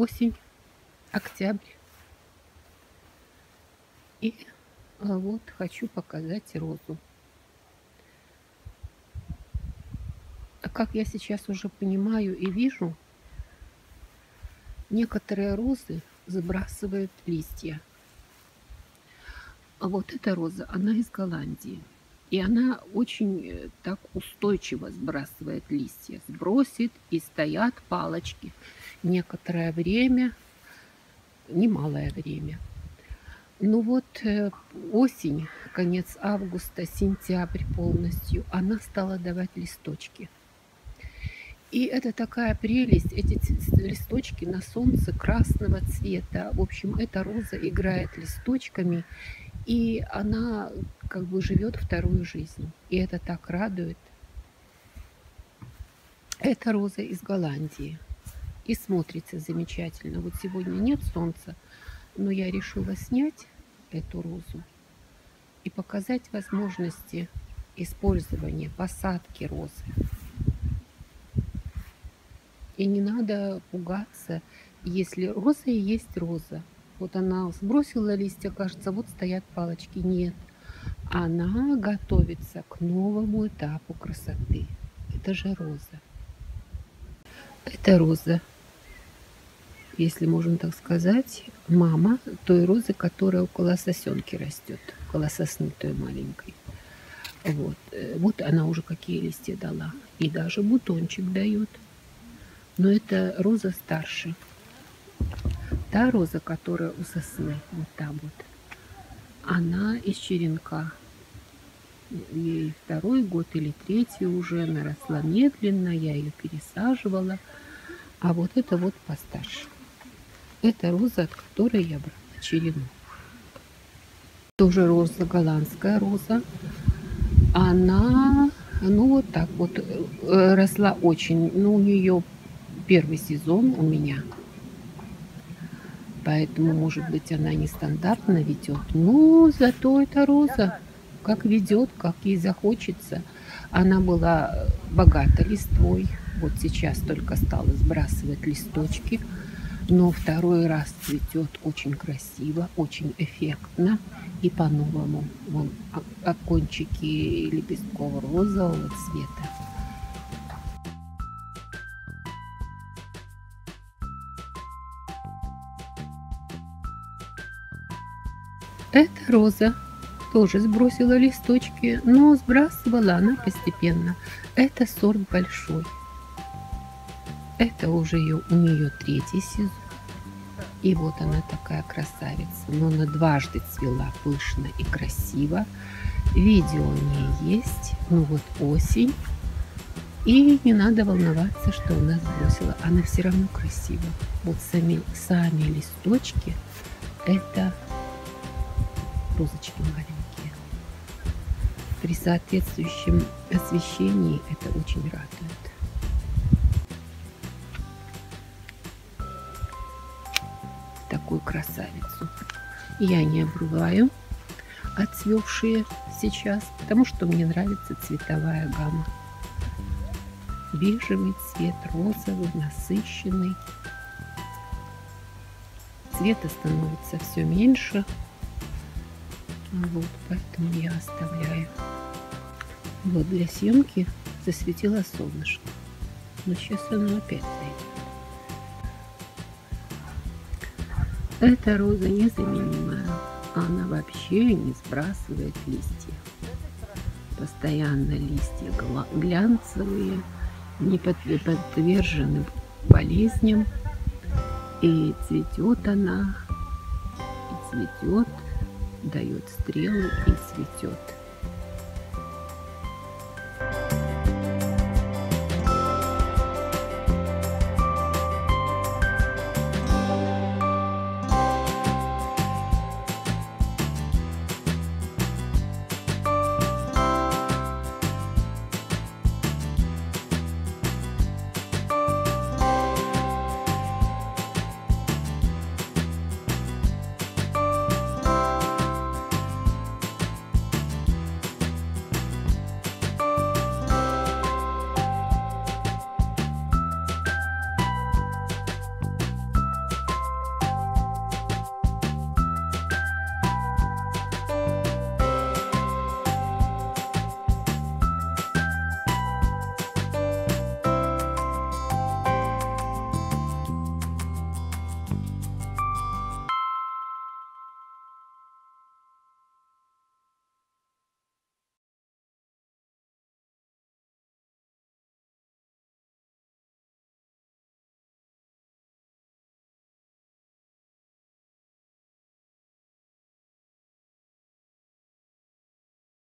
осень, октябрь. И а, вот хочу показать розу. Как я сейчас уже понимаю и вижу, некоторые розы забрасывают листья. А вот эта роза, она из Голландии. И она очень э, так устойчиво сбрасывает листья. Сбросит и стоят палочки. Некоторое время, немалое время. Ну вот э, осень, конец августа, сентябрь полностью, она стала давать листочки. И это такая прелесть, эти листочки на солнце красного цвета. В общем, эта роза играет листочками, и она как бы живет вторую жизнь. И это так радует. Это роза из Голландии. И смотрится замечательно. Вот сегодня нет солнца, но я решила снять эту розу и показать возможности использования, посадки розы. И не надо пугаться, если роза и есть роза. Вот она сбросила листья, кажется, вот стоят палочки. Нет, она готовится к новому этапу красоты. Это же роза. Это роза, если можно так сказать, мама той розы, которая около сосенки растет, около сосны той маленькой. Вот. Э, вот она уже какие листья дала. И даже бутончик дает. Но это роза старше. Та роза, которая у сосны, вот та вот, она из черенка. Ей второй год или третий уже, она росла медленно, я ее пересаживала. А вот это вот постарше. Это роза, от которой я брала черенок. Тоже роза, голландская роза. Она, ну вот так вот, э, росла очень. Ну, у нее первый сезон у меня – Поэтому, может быть, она нестандартно ведет. Но зато это роза. Как ведет, как ей захочется. Она была богата листвой. Вот сейчас только стала сбрасывать листочки. Но второй раз цветет очень красиво, очень эффектно и по-новому. Вон окончики лепестков розового цвета. Это роза. Тоже сбросила листочки, но сбрасывала она постепенно. Это сорт большой. Это уже ее, у нее третий сезон. И вот она такая красавица. Но она дважды цвела пышно и красиво. Видео у нее есть. Ну вот осень. И не надо волноваться, что у нас сбросила. Она все равно красива. Вот сами, сами листочки это розочки маленькие. При соответствующем освещении это очень радует. Такую красавицу. Я не обрываю отцвевшие сейчас, потому что мне нравится цветовая гамма. Бежевый цвет, розовый, насыщенный. Цвета становится все меньше, вот, поэтому я оставляю. Вот для съемки засветило солнышко. Но сейчас оно опять зайдет. Эта роза незаменимая. Она вообще не сбрасывает листья. Постоянно листья глянцевые, не подвержены болезням. И цветет она, и цветет дает стрелы и цветет.